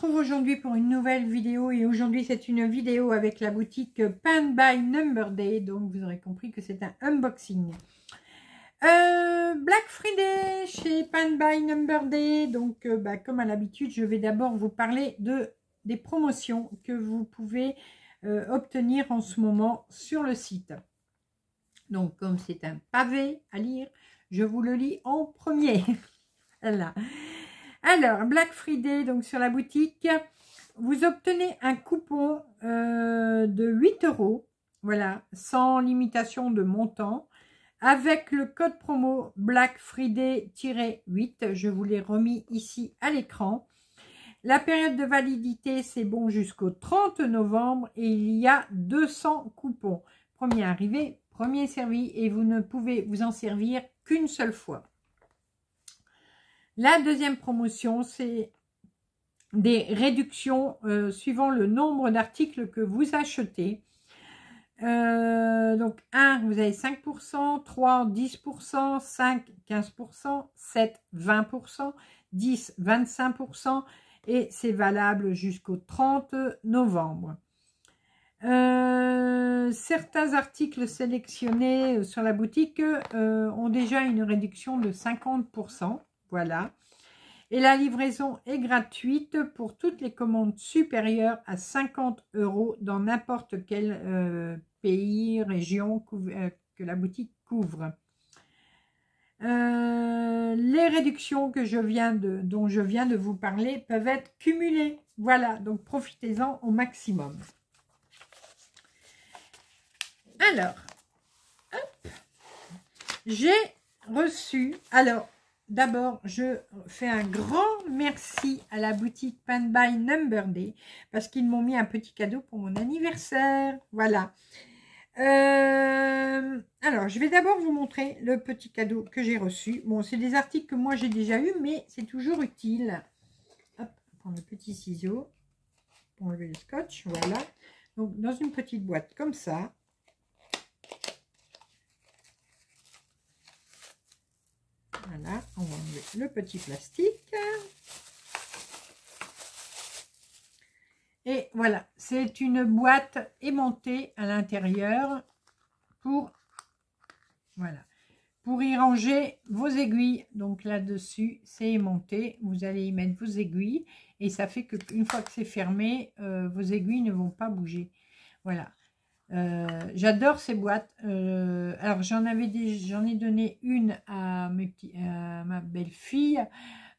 retrouve aujourd'hui pour une nouvelle vidéo et aujourd'hui c'est une vidéo avec la boutique Pan by Number Day, donc vous aurez compris que c'est un unboxing. Euh, Black Friday chez Pan by Number Day, donc euh, bah, comme à l'habitude je vais d'abord vous parler de des promotions que vous pouvez euh, obtenir en ce moment sur le site. Donc comme c'est un pavé à lire, je vous le lis en premier. Alors, Black Friday, donc sur la boutique, vous obtenez un coupon euh, de 8 euros, voilà, sans limitation de montant, avec le code promo Black Friday-8, je vous l'ai remis ici à l'écran. La période de validité, c'est bon jusqu'au 30 novembre et il y a 200 coupons. Premier arrivé, premier servi et vous ne pouvez vous en servir qu'une seule fois. La deuxième promotion, c'est des réductions euh, suivant le nombre d'articles que vous achetez. Euh, donc 1, vous avez 5%, 3, 10%, 5, 15%, 7, 20%, 10, 25% et c'est valable jusqu'au 30 novembre. Euh, certains articles sélectionnés sur la boutique ont déjà une réduction de 50%. Voilà. Et la livraison est gratuite pour toutes les commandes supérieures à 50 euros dans n'importe quel euh, pays, région euh, que la boutique couvre. Euh, les réductions que je viens de, dont je viens de vous parler peuvent être cumulées. Voilà, donc profitez-en au maximum. Alors, j'ai reçu, alors D'abord, je fais un grand merci à la boutique Pan by Number Day parce qu'ils m'ont mis un petit cadeau pour mon anniversaire. Voilà. Euh, alors, je vais d'abord vous montrer le petit cadeau que j'ai reçu. Bon, c'est des articles que moi j'ai déjà eu, mais c'est toujours utile. Hop, prendre le petit ciseau pour enlever le scotch. Voilà. Donc, dans une petite boîte comme ça. Voilà, on va enlever le petit plastique. Et voilà, c'est une boîte aimantée à l'intérieur pour, voilà, pour y ranger vos aiguilles. Donc là-dessus, c'est aimanté. Vous allez y mettre vos aiguilles et ça fait qu'une fois que c'est fermé, euh, vos aiguilles ne vont pas bouger. Voilà. Euh, j'adore ces boîtes. Euh, alors j'en avais j'en ai donné une à, ma belle-fille.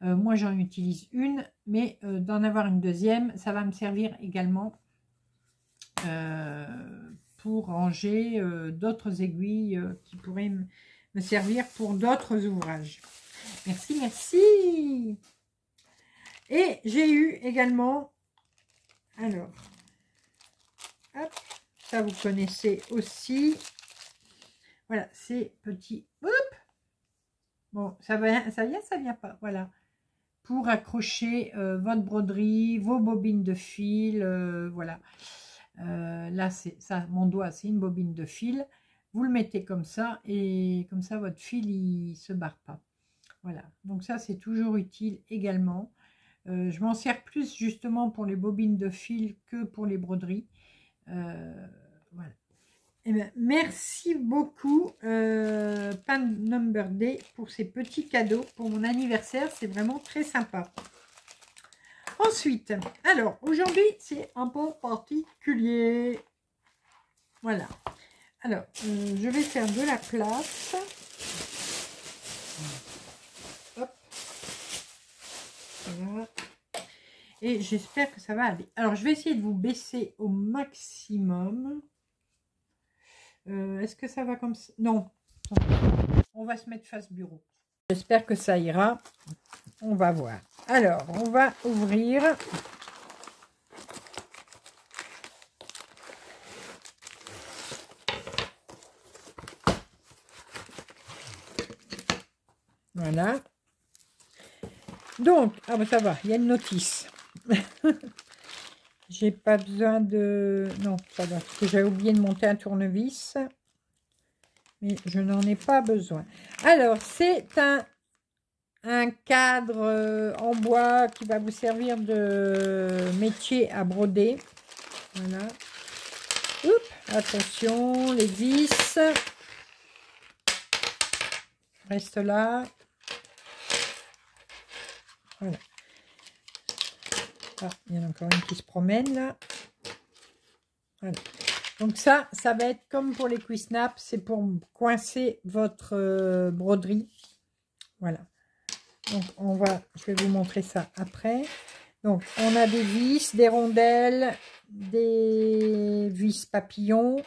Euh, moi j'en utilise une, mais d'en avoir une deuxième, ça va me servir également pour ranger d'autres aiguilles qui pourraient me servir pour d'autres ouvrages. Merci, merci. Et j'ai eu également, alors, hop, ça, vous connaissez aussi. Voilà, ces petits... Bon, ça, va, ça vient, ça vient pas. Voilà. Pour accrocher euh, votre broderie, vos bobines de fil. Euh, voilà. Euh, là, c'est ça, mon doigt, c'est une bobine de fil. Vous le mettez comme ça et comme ça, votre fil, il se barre pas. Voilà. Donc ça, c'est toujours utile également. je m'en sers plus justement pour les bobines de fil que pour les broderies. Eh bien, merci beaucoup euh, Pan Number Day pour ces petits cadeaux pour mon anniversaire. C'est vraiment très sympa. Ensuite, alors aujourd'hui c'est un peu particulier. Voilà. Alors, euh, je vais faire de la place. Hop. Voilà. Et j'espère que ça va aller. Alors, je vais essayer de vous baisser au maximum. Euh, est-ce que ça va comme ça? Non. On va se mettre face bureau. J'espère que ça ira. On va voir. Alors, on va ouvrir. Voilà. Donc, ah ben ça va, il y a une notice. J'ai pas besoin de... Non, ça parce que j'avais oublié de monter un tournevis. Mais je n'en ai pas besoin. Alors, c'est un un cadre euh, en bois qui va vous servir de métier à broder. Voilà. attention, les vis. Reste là. Voilà. Il y en a encore une qui se promène là. Donc ça, ça va être comme pour les quick-snap, c'est pour coincer votre euh, broderie. Voilà. Donc on va, je vais vous montrer ça après. Donc on a des vis, des rondelles, des vis papillons.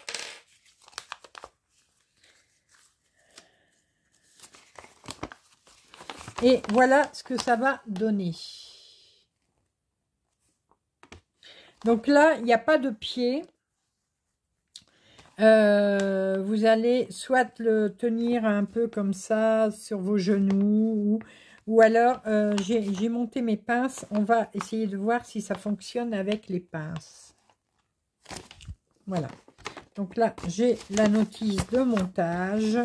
Et voilà ce que ça va donner. Donc là, il n'y a pas de pied. Euh, vous allez soit le tenir un peu comme ça sur vos genoux ou, alors euh, j'ai monté mes pinces. On va essayer de voir si ça fonctionne avec les pinces. Voilà. Donc là, j'ai la notice de montage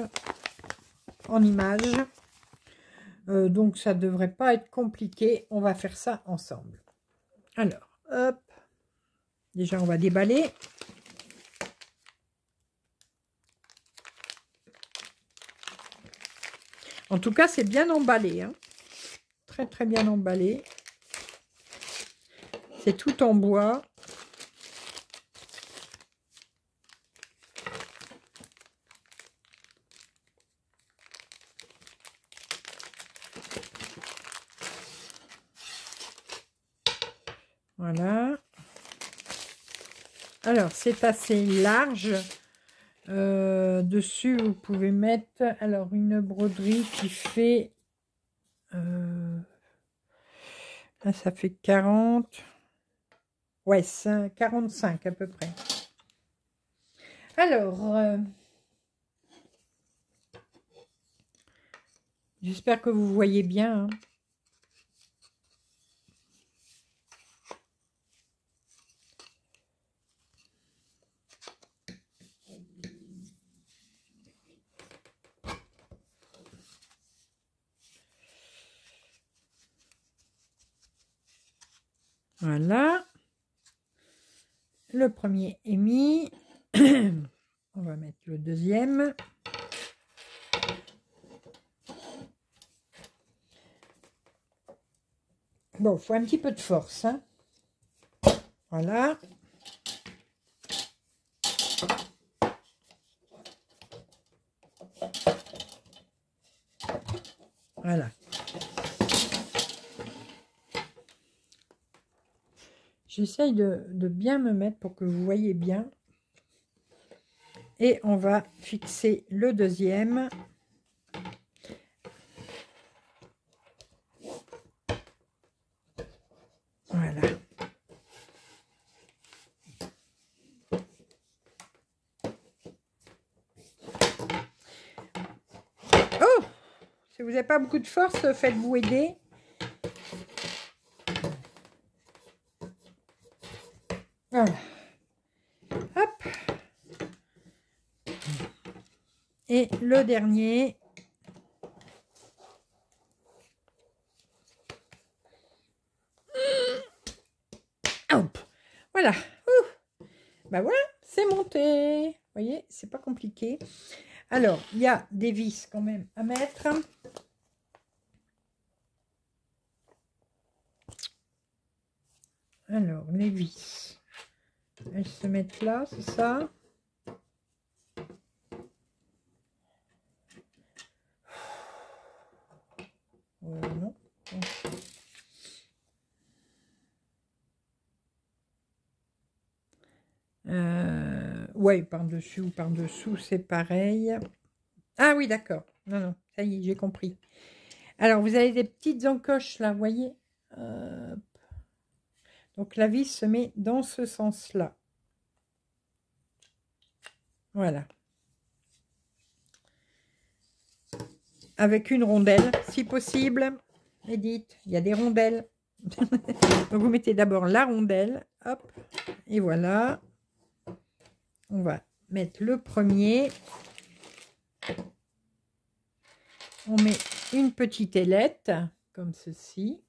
en image. Euh, donc ça ne devrait pas être compliqué. On va faire ça ensemble. Alors, hop. Déjà, on va déballer. En tout cas, c'est bien emballé. Hein. Très, très bien emballé. C'est tout en bois. Voilà. Alors, c'est assez large. Euh, dessus, vous pouvez mettre alors une broderie qui fait... Euh, ça fait 40. Ouais, 45 à peu près. Alors, euh, j'espère que vous voyez bien. Hein. Voilà. Le premier est mis. On va mettre le deuxième. Bon, il faut un petit peu de force. Hein. Voilà. Voilà. J'essaye de, bien me mettre pour que vous voyez bien. Et on va fixer le deuxième. Voilà. Oh Si vous n'avez pas beaucoup de force, faites-vous aider. Hop. Et le dernier. Hop. Voilà. Ben voilà, c'est monté. Vous voyez, c'est pas compliqué. Alors, il y a des vis quand même à mettre. Alors, les vis. Elles se mettent là, c'est ça euh. Euh, ouais, par-dessus ou par-dessous, c'est pareil. Ah oui, d'accord. Non, non, ça y est, j'ai compris. Alors, vous avez des petites encoches là, vous voyez? Donc, la vis se met dans ce sens-là. Voilà. Avec une rondelle, si possible. Edith, il y a des rondelles. Donc vous mettez d'abord la rondelle. Hop. Et voilà. On va mettre le premier. On met une petite ailette, comme ceci.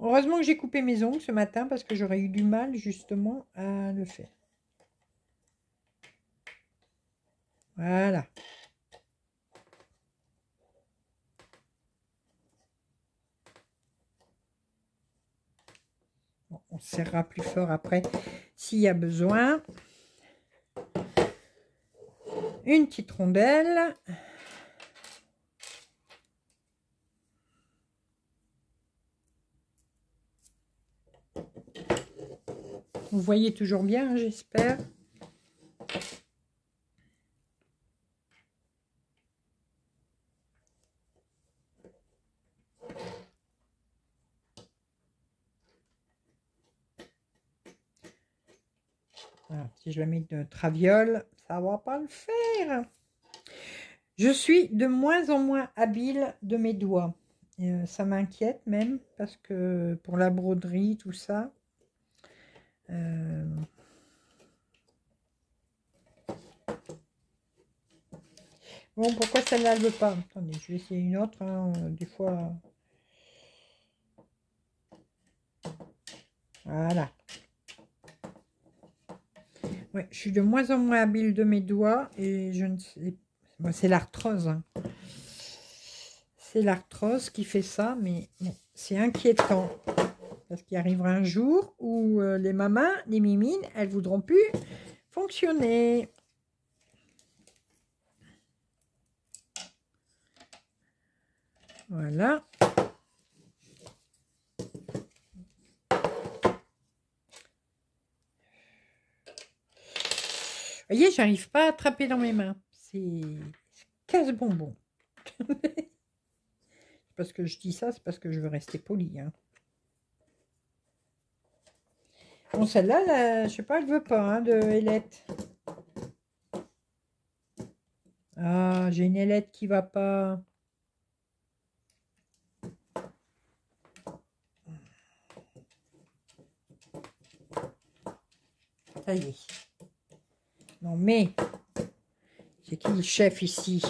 Heureusement que j'ai coupé mes ongles ce matin parce que j'aurais eu du mal justement à le faire. Voilà. on serrera plus fort après s'il y a besoin. Une petite rondelle. Vous voyez toujours bien, j'espère. si je la mets de traviole, ça va pas le faire. Je suis de moins en moins habile de mes doigts. Euh, ça m'inquiète même parce que pour la broderie, tout ça. Euh, bon, pourquoi celle-là ne veut pas? Attendez, je vais essayer une autre. Hein, des fois... Voilà je suis de moins en moins habile de mes doigts et je ne sais... c'est l'arthrose. Hein. C'est l'arthrose qui fait ça, mais c'est inquiétant. Parce qu'il arrivera un jour où euh, les mamans, les mimines, elles voudront plus fonctionner? Voilà. voyez, j'arrive pas à attraper dans mes mains. C'est casse-bonbon. parce que je dis ça, c'est parce que je veux rester poli. Hein. Bon, celle-là, je sais pas, elle veut pas, hein, de ailette. Ah, j'ai une ailette qui va pas. Ça y est. Non mais, c'est qui le chef ici?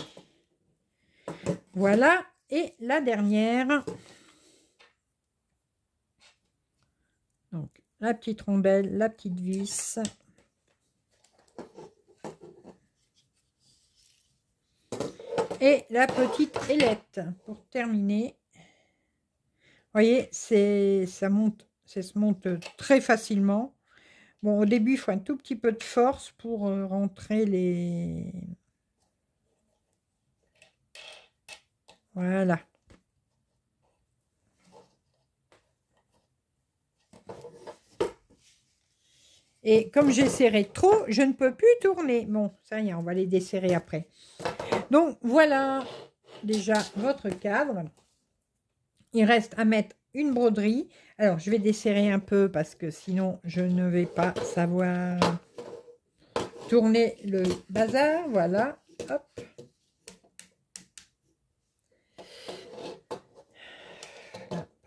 Voilà. Et la dernière. Donc, la petite rondelle, la petite vis. Et la petite ailette pour terminer. Vous voyez, ça monte, ça se monte très facilement. Bon, au début, il faut un tout petit peu de force pour euh, rentrer les... Voilà. Et comme j'ai serré trop, je ne peux plus tourner. Bon, ça y est, on va les desserrer après. Donc, voilà déjà votre cadre. Il reste à mettre une broderie. Alors, je vais desserrer un peu parce que sinon, je ne vais pas savoir tourner le bazar. Voilà. Hop.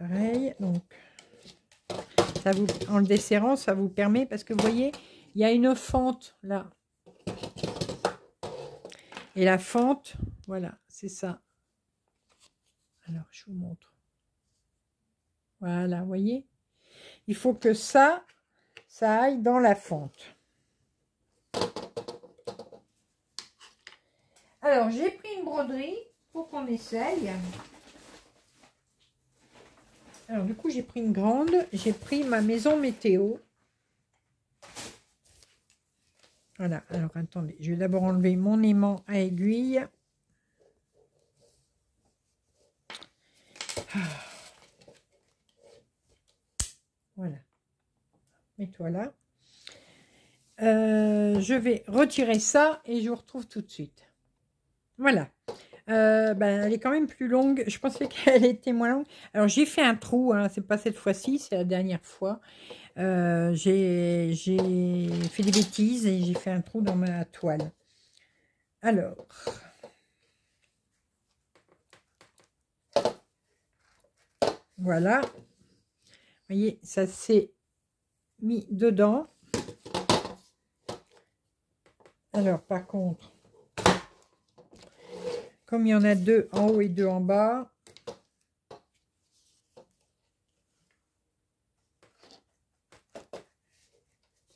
pareil. Donc, vous, en le desserrant, ça vous permet, parce que vous voyez, il y a une fente là. Et la fente, voilà, c'est ça. Alors, je vous montre. Voilà, vous voyez Il faut que ça, ça aille dans la fente. Alors, j'ai pris une broderie pour qu'on essaye. Alors, du coup, j'ai pris une grande. J'ai pris ma maison météo. Voilà, alors attendez, je vais d'abord enlever mon aimant à aiguille. Ah. Voilà. Mets-toi là. Euh, je vais retirer ça et je vous retrouve tout de suite. Voilà. Euh, ben, elle est quand même plus longue. Je pensais qu'elle était moins longue. Alors, j'ai fait un trou. Hein. C'est pas cette fois-ci, c'est la dernière fois. Euh, j'ai fait des bêtises et j'ai fait un trou dans ma toile. Alors... Voilà voyez, ça s'est mis dedans. Alors, par contre, comme il y en a deux en haut et deux en bas,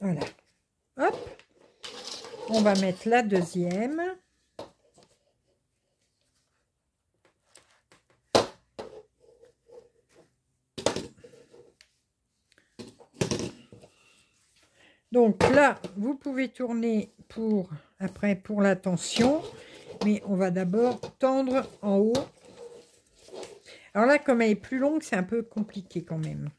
voilà. Hop. On va mettre la deuxième. Donc là, vous pouvez tourner pour après pour la tension, mais on va d'abord tendre en haut. Alors là, comme elle est plus longue, c'est un peu compliqué quand même.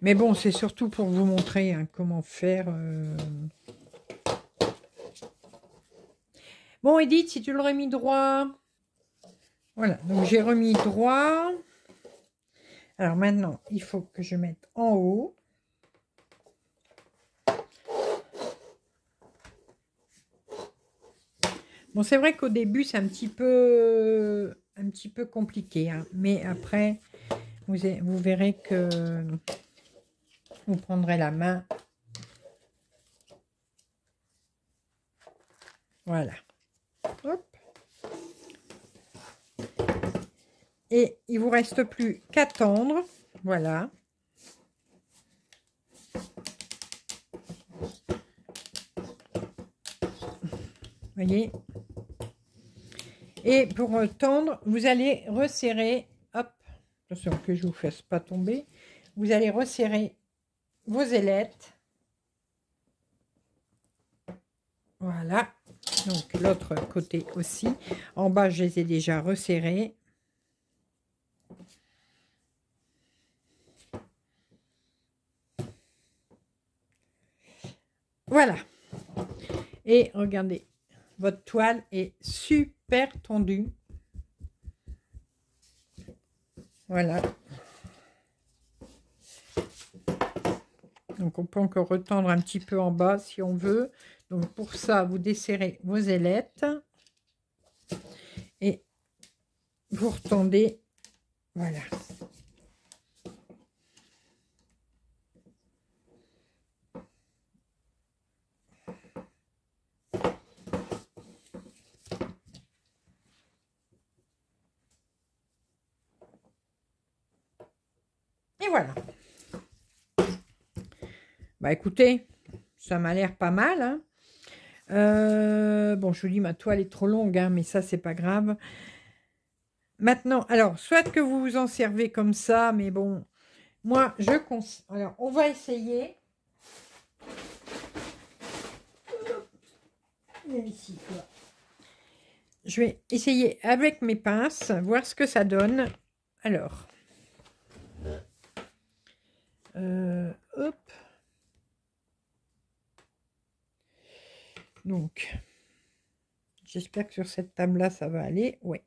Mais bon, c'est surtout pour vous montrer hein, comment faire. Euh. Bon, Edith, si tu l'aurais mis droit. Voilà, donc j'ai remis droit. Alors maintenant, il faut que je mette en haut. Bon, c'est vrai qu'au début, c'est un petit peu un petit peu compliqué, hein. mais après, vous, vous verrez que vous prendrez la main. Voilà. Hop. Et il vous reste plus qu'à tendre. Voilà. Voyez? Et pour tendre, vous allez resserrer, hop, attention que je ne vous fasse pas tomber, vous allez resserrer vos ailettes. Voilà. Donc l'autre côté aussi. En bas, je les ai déjà resserrés. Voilà. Et regardez, votre toile est super tendue. Voilà. Donc on peut encore retendre un petit peu en bas si on veut. Donc pour ça, vous desserrez vos ailettes et vous retendez. Voilà. Et voilà. Bah écoutez, ça m'a l'air pas mal. Hein. Euh, bon, je vous dis, ma toile est trop longue, hein, mais ça, c'est pas grave. Maintenant, alors, soit que vous vous en servez comme ça, mais bon, moi, je... Alors, on va essayer. Je vais essayer avec mes pinces, voir ce que ça donne. Alors, euh, hop. Donc, j'espère que sur cette table-là, ça va aller. Oui.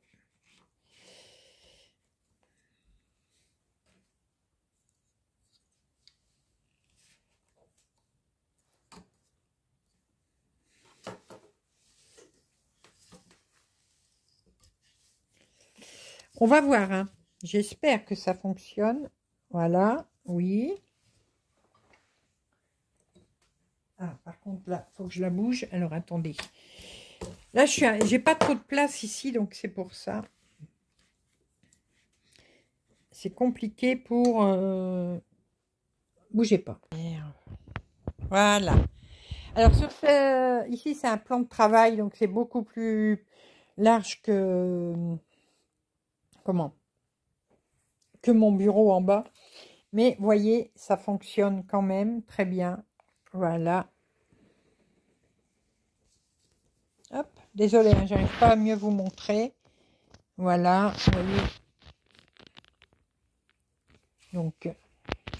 On va voir. Hein. J'espère que ça fonctionne. Voilà, oui. Ah, par contre, là, il faut que je la bouge. Alors, attendez. Là, je suis, j'ai pas trop de place ici, donc c'est pour ça. C'est compliqué pour... Euh... Bougez pas. Voilà. Alors. Ici, c'est un plan de travail, donc c'est beaucoup plus large que... Comment Que mon bureau en bas. Mais, voyez, ça fonctionne quand même très bien. Voilà. Hop, désolé, hein, j'arrive pas à mieux vous montrer. Voilà, Donc,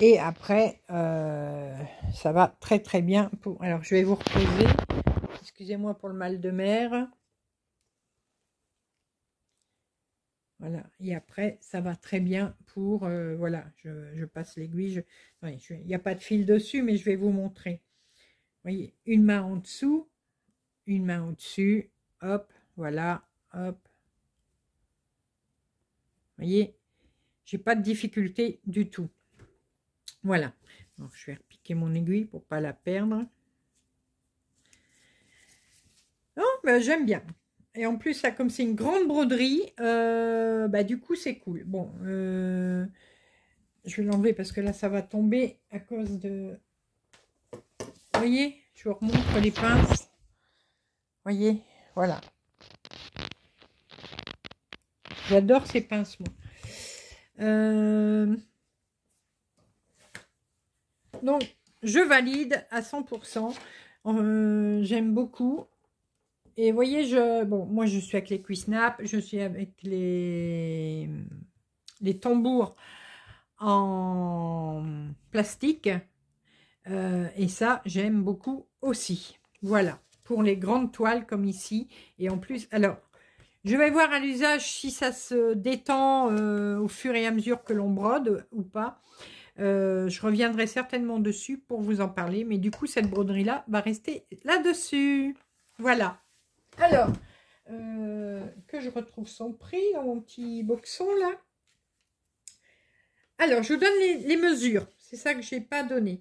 et après, euh, ça va très très bien. Alors, je vais vous reposer. Excusez-moi pour le mal de mer. Voilà, et après, ça va très bien pour, euh, voilà, je, passe l'aiguille, il n'y a pas de fil dessus, mais je vais vous montrer. Vous voyez, une main en dessous, une main au-dessus, hop, voilà, hop. Vous voyez, j'ai pas de difficulté du tout. Voilà, je vais repiquer mon aiguille pour pas la perdre. bah, j'aime bien. Et en plus, là, comme c'est une grande broderie, euh, bah, du coup, c'est cool. Bon, euh, je vais l'enlever parce que là, ça va tomber à cause de... Vous voyez Je vous remontre les pinces. Vous voyez Voilà. J'adore ces pinces, moi. Euh, donc, je valide à 100%. J'aime beaucoup. Et vous voyez, je, bon, moi je suis avec les Quisnap, je suis avec les, les tambours en plastique. Euh, et ça, j'aime beaucoup aussi. Voilà, pour les grandes toiles comme ici. Et en plus, alors, je vais voir à l'usage si ça se détend euh, au fur et à mesure que l'on brode ou pas. Euh, je reviendrai certainement dessus pour vous en parler. Mais du coup, cette broderie-là va rester là-dessus. Voilà. Alors, euh, que je retrouve son prix dans mon petit boxon là. Alors, je vous donne les, mesures. C'est ça que je n'ai pas donné.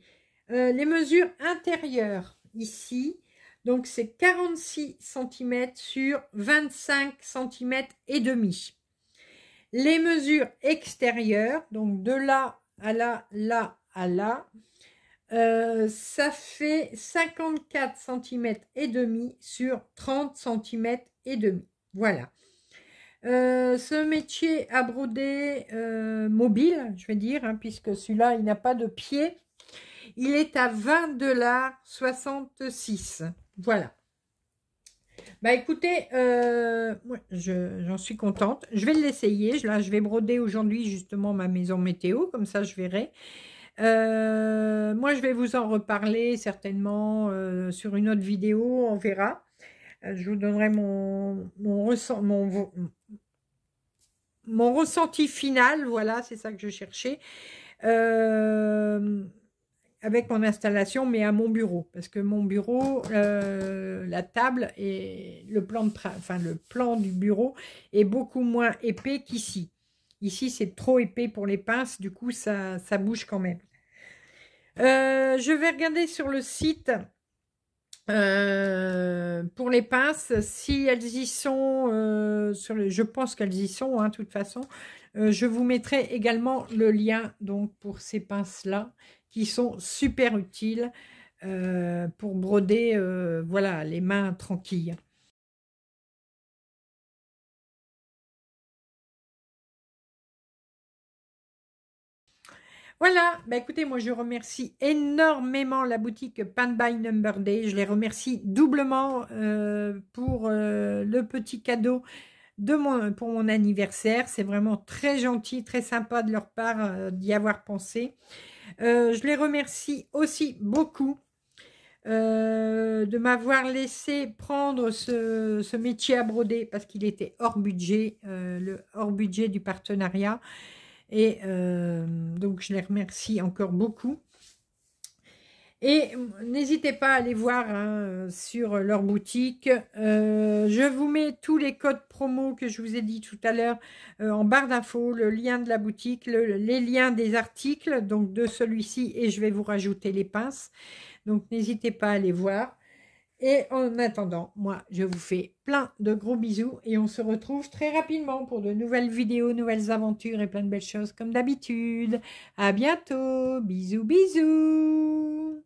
Euh, les mesures intérieures ici. Donc, c'est 46 cm sur 25 cm et demi. Les mesures extérieures, donc de là à là, là à là, euh, ça fait 54 cm et demi sur 30 cm et demi. Voilà. Euh, ce métier à broder euh, mobile, je vais dire, hein, puisque celui-là, il n'a pas de pied. Il est à 20 dollars 66. Voilà. Bah écoutez, j'en suis contente. Je vais l'essayer. Là, je vais broder aujourd'hui justement ma maison météo, comme ça je verrai. Euh, moi, je vais vous en reparler certainement euh, sur une autre vidéo, on verra. Euh, je vous donnerai mon, mon, ressenti final, voilà, c'est ça que je cherchais, avec mon installation, mais à mon bureau. Parce que mon bureau, la table et le plan, de le plan du bureau est beaucoup moins épais qu'ici. Ici, c'est trop épais pour les pinces, du coup, ça, ça bouge quand même. Euh, je vais regarder sur le site euh, pour les pinces, si elles y sont, euh, je pense qu'elles y sont, hein, de toute façon. je vous mettrai également le lien donc pour ces pinces-là, qui sont super utiles pour broder voilà, les mains tranquilles. Voilà, bah écoutez, moi je remercie énormément la boutique Pan by Number Day. Je les remercie doublement euh, pour euh, le petit cadeau pour mon anniversaire. C'est vraiment très gentil, très sympa de leur part euh, d'y avoir pensé. je les remercie aussi beaucoup de m'avoir laissé prendre ce, métier à broder parce qu'il était hors budget, le hors budget du partenariat. Et euh, donc, je les remercie encore beaucoup. Et n'hésitez pas à aller voir hein, sur leur boutique. Euh, je vous mets tous les codes promo que je vous ai dit tout à l'heure euh, en barre d'infos, le lien de la boutique, les liens des articles, donc de celui-ci, et je vais vous rajouter les pinces. Donc n'hésitez pas à aller voir. Et en attendant, moi, je vous fais plein de gros bisous et on se retrouve très rapidement pour de nouvelles vidéos, nouvelles aventures et plein de belles choses comme d'habitude. À bientôt. Bisous, bisous.